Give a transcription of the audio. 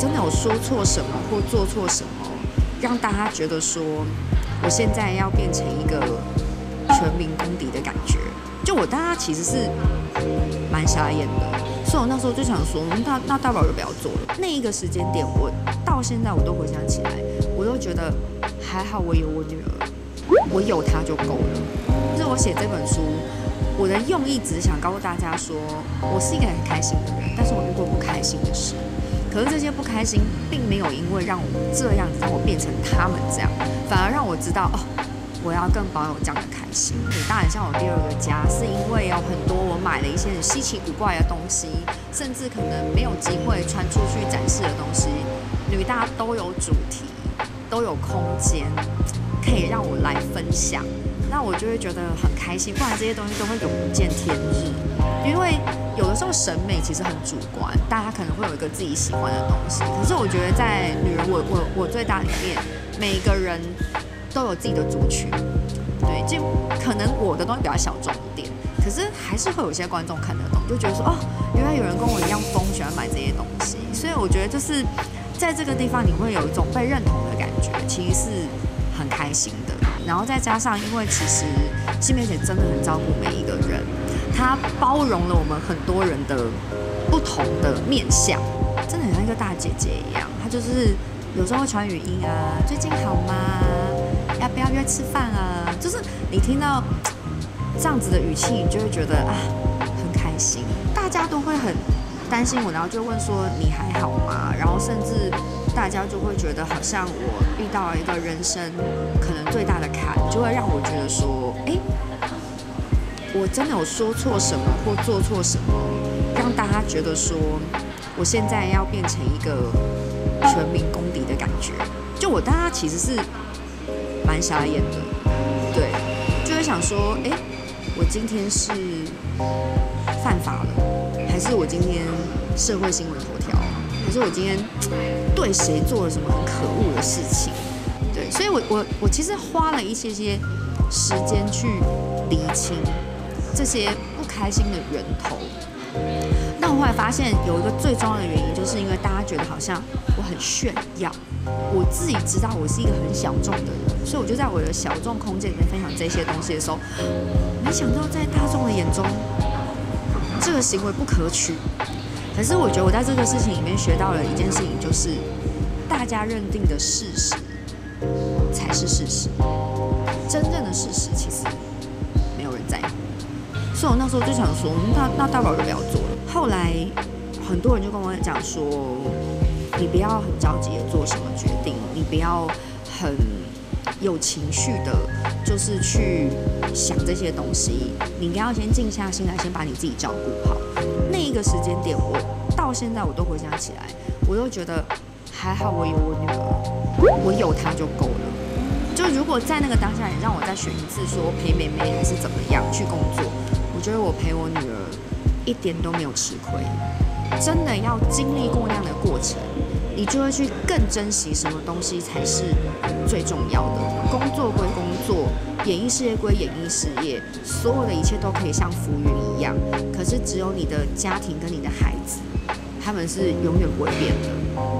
真的有说错什么或做错什么，让大家觉得说我现在要变成一个全民公敌的感觉？就我大家其实是蛮傻眼的，所以我那时候就想说，那那大宝就不要做了。那一个时间点，我到现在我都回想起来，我都觉得还好我有我女儿，我有她就够了。就是我写这本书，我的用意只是想告诉大家说，我是一个很开心的人，但是我遇过不开心的事。可是这些不开心，并没有因为让我这样子让我变成他们这样，反而让我知道哦，我要更保有这样的开心。女大很像我第二个家，是因为有很多我买了一些很稀奇古怪的东西，甚至可能没有机会穿出去展示的东西，女大都有主题，都有空间，可以让我来分享。那我就会觉得很开心，不然这些东西都会永不见天日。因为有的时候审美其实很主观，大家可能会有一个自己喜欢的东西。可是我觉得在女人我我我最大里面，每个人都有自己的族群，对，就可能我的东西比较小众一点，可是还是会有一些观众看得懂，就觉得说哦，原来有人跟我一样疯，喜欢买这些东西。所以我觉得就是在这个地方，你会有一种被认同的感觉，其实是很开心的。然后再加上，因为其实新梅姐真的很照顾每一个人，她包容了我们很多人的不同的面相，真的很像一个大姐姐一样。她就是有时候会传语音啊，最近好吗？要不要约吃饭啊？就是你听到这样子的语气，你就会觉得啊，很开心。大家都会很担心我，然后就问说你还好吗？然后甚至。大家就会觉得好像我遇到了一个人生可能最大的坎，就会让我觉得说，哎，我真的有说错什么或做错什么，让大家觉得说我现在要变成一个全民公敌的感觉。就我大家其实是蛮傻眼的，对，就会想说，哎，我今天是犯法了，还是我今天社会新闻头条？可是我今天对谁做了什么很可恶的事情？对，所以我我我其实花了一些些时间去理清这些不开心的源头。那我后来发现有一个最重要的原因，就是因为大家觉得好像我很炫耀，我自己知道我是一个很小众的人，所以我就在我的小众空间里面分享这些东西的时候，没想到在大众的眼中，这个行为不可取。可是我觉得我在这个事情里面学到了一件事情，就是大家认定的事实才是事实，真正的事实其实没有人在乎。所以我那时候就想说，那那大宝就不要做了。后来很多人就跟我讲说，你不要很着急的做什么决定，你不要很有情绪的，就是去想这些东西，你应该要先静下心来，先把你自己照顾好。那一个时间点，我到现在我都回想起来，我都觉得还好，我有我女儿，我有她就够了。就如果在那个当下，你让我再选一次，说陪妹妹还是怎么样去工作，我觉得我陪我女儿一点都没有吃亏。真的要经历过那样的过程，你就会去更珍惜什么东西才是最重要的。工作归工作。演艺事业归演艺事业，所有的一切都可以像浮云一样。可是只有你的家庭跟你的孩子，他们是永远不会变的。